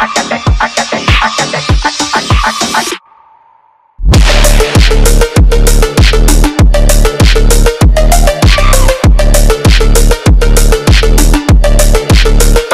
I got that, I got that, I got that, I, I, I, I,